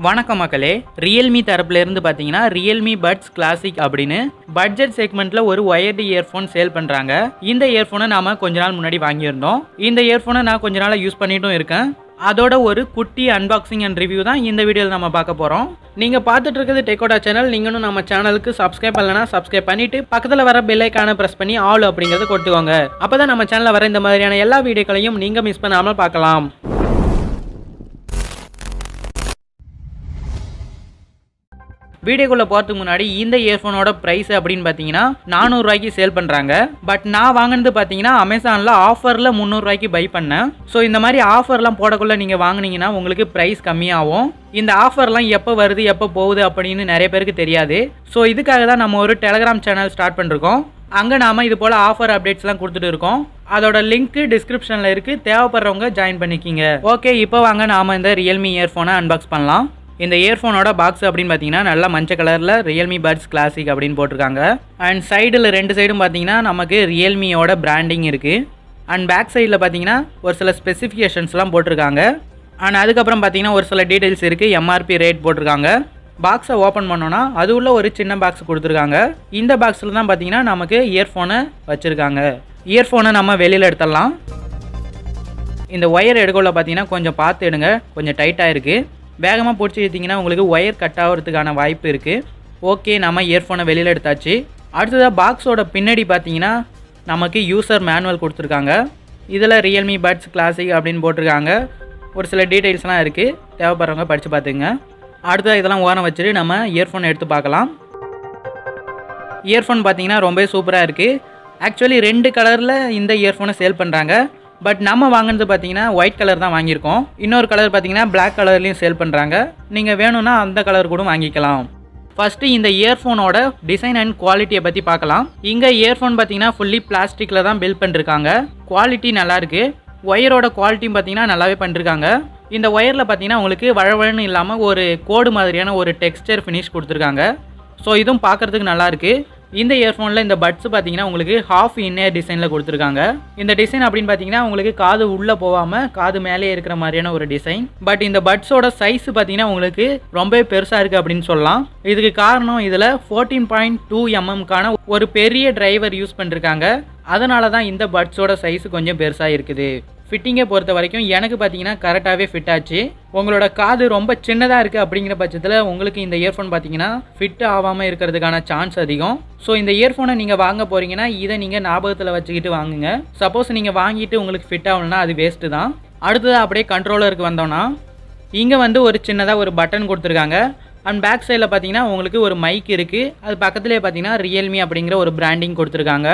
வணக்கம் மக்களே. ரியல்மி தரப்புல இருந்து பார்த்தீங்கன்னா ரியல்மி பட்ஸ் கிளாசிக் அப்படின்னு பட்ஜெட் செக்மெண்ட்ல ஒரு ஒயர்டு இயர்ஃபோன் சேல் பண்றாங்க. இந்த இயர்ஃபோனை நாம கொஞ்ச நாள் முன்னாடி வாங்கியிருந்தோம். இந்த இயர்ஃபோனை நான் கொஞ்ச நாளாக யூஸ் பண்ணிட்டும் இருக்கேன். அதோட ஒரு குட்டி அன்பாக்சிங் அண்ட் ரிவ்யூ தான் இந்த வீடியோவில் நம்ம பார்க்க போகிறோம் நீங்கள் பார்த்துட்டு இருக்கிறது டெக்கோடா சேனல் நீங்களும் நம்ம சேனலுக்கு சப்ஸ்கிரைப் பண்ணலனா சப்ஸ்கிரைப் பண்ணிட்டு பக்கத்தில் வர பெல்லைக்கான ப்ரெஸ் பண்ணி ஆல் அப்படிங்கிறத கொடுத்துக்கோங்க. அப்போ தான் நம்ம சேனலில் வர இந்த மாதிரியான எல்லா வீடியோக்களையும் நீங்கள் மிஸ் பண்ணாமல் பார்க்கலாம். வீடியோக்குள்ளே போகிறதுக்கு முன்னாடி இந்த இயர்ஃபோனோட ப்ரைஸ் அப்படின்னு பார்த்தீங்கன்னா நானூறுரூவாய்க்கு சேல் பண்ணுறாங்க பட் நான் வாங்கினது பார்த்தீங்கன்னா அமேசானில் ஆஃபரில் முந்நூறுரூவாய்க்கு பை பண்ணேன். ஸோ இந்த மாதிரி ஆஃபர்லாம் போடக்குள்ள நீங்கள் வாங்குனீங்கன்னா உங்களுக்கு ப்ரைஸ் கம்மியாகும். இந்த ஆஃபர்லாம் எப்போ வருது எப்போ போகுது அப்படின்னு நிறைய பேருக்கு தெரியாது. ஸோ இதுக்காக தான் நம்ம ஒரு டெலகிராம் சேனல் ஸ்டார்ட் பண்ணிருக்கோம். அங்கே நாம இது போல் ஆஃபர் அப்டேட்ஸ்லாம் கொடுத்துட்டு இருக்கோம். அதோட லிங்க் டிஸ்கிரிப்ஷனில் இருக்குது தேவைப்படுறவங்க ஜாயின் பண்ணிக்கிங்க. ஓகே இப்போ வாங்க நாம இந்த ரியல்மி இயர்ஃபோனை அன்பாக்ஸ் பண்ணலாம். இந்த இயர்ஃபோனோட பாக்ஸ் அப்படின்னு பார்த்தீங்கன்னா நல்லா மஞ்சள் கலரில் ரியல்மி பட்ஸ் கிளாசிக் அப்படின்னு போட்டிருக்காங்க. அண்ட் சைடில் ரெண்டு சைடும் பார்த்தீங்கன்னா நமக்கு ரியல்மியோட பிராண்டிங் இருக்குது அண்ட் பேக் சைடில் பார்த்தீங்கன்னா ஒரு சில ஸ்பெசிஃபிகேஷன்ஸ்லாம் போட்டிருக்காங்க. அண்ட் அதுக்கப்புறம் பார்த்தீங்கன்னா ஒரு சில டீட்டெயில்ஸ் இருக்குது எம்ஆர்பி ரேட் போட்டிருக்காங்க. பாக்ஸை ஓப்பன் பண்ணோன்னா அது உள்ள ஒரு சின்ன பாக்ஸ் கொடுத்துருக்காங்க. இந்த பாக்ஸில் தான் பார்த்தீங்கன்னா நமக்கு இயர்ஃபோனை வச்சுருக்காங்க. இயர்ஃபோனை நம்ம வெளியில் எடுத்துடலாம். இந்த ஒயர் எடுக்கல பார்த்தீங்கன்னா கொஞ்சம் பார்த்து எடுங்க. கொஞ்சம் டைட்டாக இருக்குது வேகமாக பிடிச்சி எடுத்தீங்கன்னா உங்களுக்கு ஒயர் கட் ஆகிறதுக்கான வாய்ப்பு இருக்குது ஓகே நம்ம இயர்ஃபோனை வெளியில் எடுத்தாச்சு. அடுத்ததாக பாக்ஸோட பின்னாடி பார்த்தீங்கன்னா நமக்கு யூசர் மேனுவல் கொடுத்துருக்காங்க. இதில் ரியல்மி பட்ஸ் கிளாசிக் அப்படின்னு போட்டிருக்காங்க. ஒரு சில டீட்டெயில்ஸ்லாம் இருக்குது தேவைப்படுறவங்க படித்து பார்த்துங்க அடுத்ததாக இதெல்லாம் ஓரம் வச்சுட்டு நம்ம இயர்ஃபோன் எடுத்து பார்க்கலாம். இயர்ஃபோன் பார்த்தீங்கன்னா ரொம்பவே சூப்பராக இருக்குது ஆக்சுவலி ரெண்டு கலரில் இந்த இயர்ஃபோனை சேல் பண்ணுறாங்க பட் நம்ம வாங்கினது பார்த்தீங்கன்னா ஒயிட் கலர் தான் வாங்கியிருக்கோம். இன்னொரு கலர் பார்த்தீங்கன்னா பிளாக் கலர்லேயும் சேல் பண்ணுறாங்க நீங்கள் வேணும்னா அந்த கலர் கூட வாங்கிக்கலாம். ஃபஸ்ட்டு இந்த இயர்ஃபோனோட டிசைன் அண்ட் குவாலிட்டியை பற்றி பார்க்கலாம். இங்கே இயர்ஃபோன் பார்த்தீங்கன்னா ஃபுல்லி பிளாஸ்டிக்கில் தான் பில்ட் பண்ணிருக்காங்க. குவாலிட்டி நல்லாயிருக்கு ஒயரோட குவாலிட்டியும் பார்த்தீங்கன்னா நல்லாவே பண்ணிருக்காங்க. இந்த ஒயரில் பார்த்தீங்கன்னா உங்களுக்கு வழவழன்னு இல்லாமல் ஒரு கோடு மாதிரியான ஒரு டெக்ஸ்டர் ஃபினிஷ் கொடுத்துருக்காங்க. ஸோ இதுவும் பார்க்குறதுக்கு நல்லாயிருக்கு இந்த இயர்ஃபோனில் இந்த பட்ஸ் பார்த்தீங்கன்னா உங்களுக்கு ஹாஃப் இன்னேர் டிசைனில் கொடுத்துருக்காங்க. இந்த டிசைன் அப்படின்னு பார்த்தீங்கன்னா உங்களுக்கு காது உள்ளே போகாமல் காது மேலே இருக்கிற மாதிரியான ஒரு டிசைன் பட் இந்த பட்ஸோட சைஸ் பார்த்தீங்கன்னா உங்களுக்கு ரொம்பவே பெருசாக இருக்குது அப்படின்னு சொல்லலாம். இதுக்கு காரணம் இதில் ஃபோர்டீன் பாயிண்ட் டூ எம்எம்க்கான ஒரு பெரிய டிரைவர் யூஸ் பண்ணிருக்காங்க. அதனால தான் இந்த பட்ஸோட சைஸ் கொஞ்சம் பெருசாக இருக்குது. ஃபிட்டிங்கை பொறுத்த வரைக்கும் எனக்கு பார்த்தீங்கன்னா கரெக்டாகவே ஃபிட் ஆச்சு. உங்களோட காது ரொம்ப சின்னதாக இருக்குது அப்படிங்கிற பட்சத்தில் உங்களுக்கு இந்த இயர்ஃபோன் பார்த்தீங்கன்னா ஃபிட் ஆகாமல் இருக்கிறதுக்கான சான்ஸ் அதிகம். ஸோ இந்த இயர்ஃபோனை நீங்கள் வாங்க போகிறீங்கன்னா இதை நீங்கள் ஞாபகத்தில் வச்சுக்கிட்டு வாங்குங்க. சப்போஸ் நீங்கள் வாங்கிட்டு உங்களுக்கு ஃபிட் ஆகலைன்னா அது வேஸ்ட்டு தான். அடுத்ததாக அப்படியே கண்ட்ரோலருக்கு வந்தோன்னா இங்கே வந்து ஒரு சின்னதாக ஒரு பட்டன் கொடுத்துருக்காங்க. அண்ட் பேக் சைடில் பார்த்தீங்கன்னா உங்களுக்கு ஒரு மைக் இருக்குது அது பக்கத்துலேயே பார்த்தீங்கன்னா ரியல்மி அப்படிங்கிற ஒரு பிராண்டிங் கொடுத்துருக்காங்க.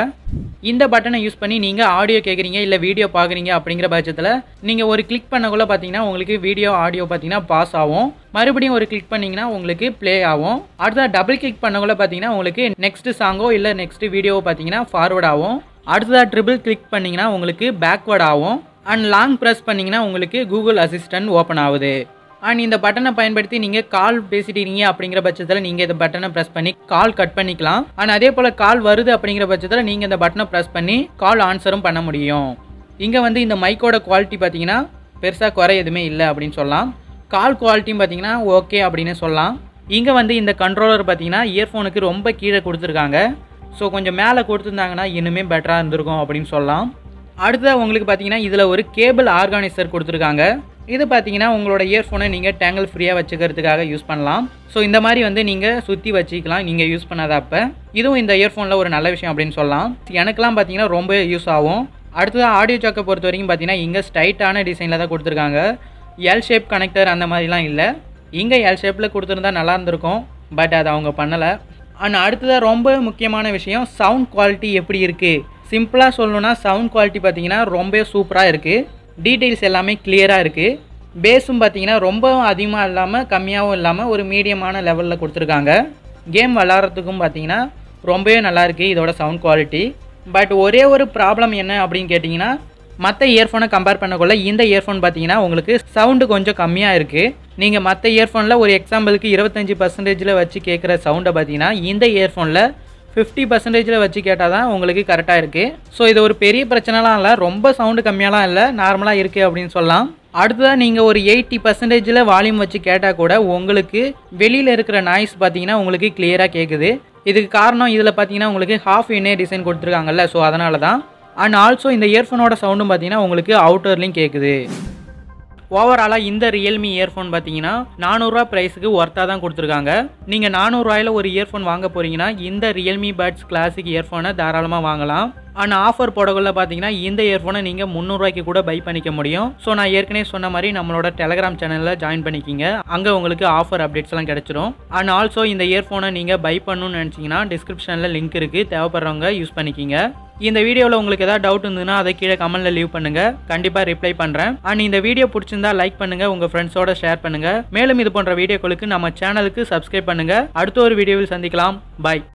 இந்த பட்டனை யூஸ் பண்ணி நீங்கள் ஆடியோ கேட்குறீங்க இல்லை வீடியோ பார்க்குறீங்க அப்படிங்கிற பட்சத்தில் நீங்கள் ஒரு கிளிக் பண்ணக்குள்ள பார்த்தீங்கன்னா உங்களுக்கு வீடியோ ஆடியோ பார்த்தீங்கன்னா பாஸ் ஆகும். மறுபடியும் ஒரு கிளிக் பண்ணிங்கன்னா உங்களுக்கு ப்ளே ஆகும். அடுத்ததாக டபுள் கிளிக் பண்ணக்குள்ளே பார்த்தீங்கன்னா உங்களுக்கு நெக்ஸ்ட் சாங்கோ இல்லை நெக்ஸ்ட் வீடியோவோ பார்த்தீங்கன்னா ஃபார்வர்ட் ஆகும். அடுத்ததாக ட்ரிபிள் கிளிக் பண்ணிங்கன்னா உங்களுக்கு பேக்வேர்ட் ஆகும். அண்ட் லாங் ப்ரெஸ் பண்ணிங்கன்னா உங்களுக்கு கூகுள் அசிஸ்டன்ட் ஓப்பன் ஆகுது. அண்ட் இந்த பட்டனை பயன்படுத்தி நீங்கள் கால் பேசிட்டீங்க அப்படிங்கிற பட்சத்தில் நீங்கள் இந்த பட்டனை ப்ரெஸ் பண்ணி கால் கட் பண்ணிக்கலாம். அண்ட் அதே போல் கால் வருது அப்படிங்கிற பட்சத்தில் நீங்கள் இந்த பட்டனை ப்ரெஸ் பண்ணி கால் ஆன்சரும் பண்ண முடியும். இங்கே வந்து இந்த மைக்கோட குவாலிட்டி பார்த்தீங்கன்னா பெருசாக குறை எதுவுமே இல்லை அப்படின்னு சொல்லலாம். கால் குவாலிட்டியும் பார்த்தீங்கன்னா ஓகே அப்படின்னு சொல்லலாம். இங்கே வந்து இந்த கண்ட்ரோலர் பார்த்தீங்கன்னா இயர்ஃபோனுக்கு ரொம்ப கீழே கொடுத்துருக்காங்க. ஸோ கொஞ்சம் மேலே கொடுத்துருந்தாங்கன்னா இன்னுமே பெட்டராக இருந்திருக்கும் அப்படின்னு சொல்லலாம். அடுத்ததாக உங்களுக்கு பார்த்தீங்கன்னா இதில் ஒரு கேபிள் ஆர்கானைசர் கொடுத்துருக்காங்க. இது பார்த்தீங்கன்னா உங்களோட இயர்ஃபோனை நீங்கள் டேங்கிள் ஃப்ரீயாக வச்சுக்கிறதுக்காக யூஸ் பண்ணலாம். ஸோ இந்த மாதிரி வந்து நீங்கள் சுற்றி வச்சுக்கலாம். நீங்கள் யூஸ் பண்ணாத அப்போ இதுவும் இந்த இயர்ஃபோனில் ஒரு நல்ல விஷயம் அப்படின்னு சொல்லலாம். எனக்கெல்லாம் பார்த்தீங்கன்னா ரொம்ப யூஸ் ஆகும். அடுத்ததாக ஆடியோ ஜாக்கை பொறுத்த வரைக்கும் பார்த்தீங்கன்னா இங்கே ஸ்ட்ரைட்டான டிசைனில் தான் கொடுத்துருக்காங்க. எல் ஷேப் கனெக்டர் அந்த மாதிரிலாம் இல்லை. இங்கே எல் ஷேப்பில் கொடுத்துருந்தா நல்லா இருந்திருக்கும். பட் அதை அவங்க பண்ணலை. அண்ட் அடுத்ததாக ரொம்ப முக்கியமான விஷயம் சவுண்ட் குவாலிட்டி எப்படி இருக்குது சிம்பிளாக சொல்லணுன்னா சவுண்ட் குவாலிட்டி பார்த்தீங்கன்னா ரொம்ப சூப்பராக இருக்குது டீட்டெயில்ஸ் எல்லாமே கிளியராக இருக்குது பேஸும் பார்த்தீங்கன்னா ரொம்ப அதிகமாக இல்லாமல் கம்மியாகவும் இல்லாமல் ஒரு மீடியமான லெவலில் கொடுத்துருக்காங்க. கேம் விளாட்றதுக்கும் பார்த்தீங்கன்னா ரொம்பவே நல்லாயிருக்கு இதோட சவுண்ட் குவாலிட்டி பட் ஒரே ஒரு ப்ராப்ளம் என்ன அப்படின்னு கேட்டிங்கன்னா மற்ற இயர்ஃபோனை கம்பேர் பண்ணக்குள்ள இந்த இயர்ஃபோன் பார்த்தீங்கன்னா உங்களுக்கு சவுண்டு கொஞ்சம் கம்மியாக இருக்குது நீங்கள் மற்ற இயர்ஃபோனில் ஒரு எக்ஸாம்பிளுக்கு இருபத்தஞ்சி பர்சன்டேஜில் வச்சு கேட்குற சவுண்டை பார்த்தீங்கன்னா இந்த இயர்ஃபோனில் ஃபிஃப்டி பர்சன்டேஜில் வச்சு கேட்டால் தான் உங்களுக்கு கரெக்டாக இருக்குது ஸோ இது ஒரு பெரிய பிரச்சனைலாம் இல்லை ரொம்ப சவுண்டு கம்மியாலாம் இல்லை நார்மலாக இருக்குது அப்படின்னு சொல்லலாம். அடுத்ததாக நீங்கள் ஒரு எயிட்டி பர்சன்டேஜில் வால்யூம் வச்சு கேட்டால் கூட உங்களுக்கு வெளியில் இருக்கிற நாய்ஸ் பார்த்தீங்கன்னா உங்களுக்கு கிளியராக கேட்குது இதுக்கு காரணம் இதில் பார்த்தீங்கன்னா உங்களுக்கு ஹாஃப் இனே டிசைன் கொடுத்துருக்காங்கல்ல ஸோ அதனால தான் அண்ட் ஆல்சோ இந்த இயர்ஃபோனோட சவுண்டும் பார்த்தீங்கன்னா உங்களுக்கு அவுட்டோர்லேயும் கேட்குது ஓவராலாக இந்த ரியல்மி இயர்ஃபோன் பார்த்தீங்கன்னா நானூறுரூவா ப்ரைஸுக்கு ஒர்த்தாக தான் கொடுத்துருக்காங்க. நீங்கள் நானூறுரூவாயில் ஒரு இயர்ஃபோன் வாங்க போகிறீங்கன்னா இந்த ரியல்மி பட்ஸ் கிளாசிக் இயர்ஃபோனை தாராளமாக வாங்கலாம். ஆனால் ஆஃபர் போடக்குள்ள பார்த்தீங்கன்னா இந்த இயர்ஃபோனை நீங்கள் முந்நூறுரூவாய்க்கு கூட பை பண்ணிக்க முடியும். ஸோ நான் ஏற்கனவே சொன்ன மாதிரி நம்மளோட டெலகிராம் சேனலில் ஜாயின் பண்ணிக்கிங்க. அங்கே உங்களுக்கு ஆஃபர் அப்டேட்ஸ் எல்லாம் அண்ட் ஆல்சோ இந்த இயர்ஃபோனை நீங்கள் பை பண்ணணும்னு நினச்சிங்கன்னா டிஸ்கிரிப்ஷனில் லிங்க் இருக்குது தேவைப்படுறவங்க யூஸ் பண்ணிக்கிங்க. இந்த வீடியோவில் உங்களுக்கு ஏதாவது டவுட் இருந்ததுன்னா அதை கீழே கமெண்ட்டில் லீவ் பண்ணுங்கள் கண்டிப்பாக ரிப்ளை பண்ணுறேன் அண்ட் இந்த வீடியோ பிடிச்சிருந்தா லைக் பண்ணுங்கள் உங்கள் ஃப்ரெண்ட்ஸோட ஷேர் பண்ணுங்கள் மேலும் இது போன்ற வீடியோக்களுக்கு நம்ம சேனலுக்கு சப்ஸ்கிரைப் பண்ணுங்கள் அடுத்த ஒரு வீடியோவில் சந்திக்கலாம். பாய்